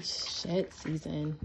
shit season.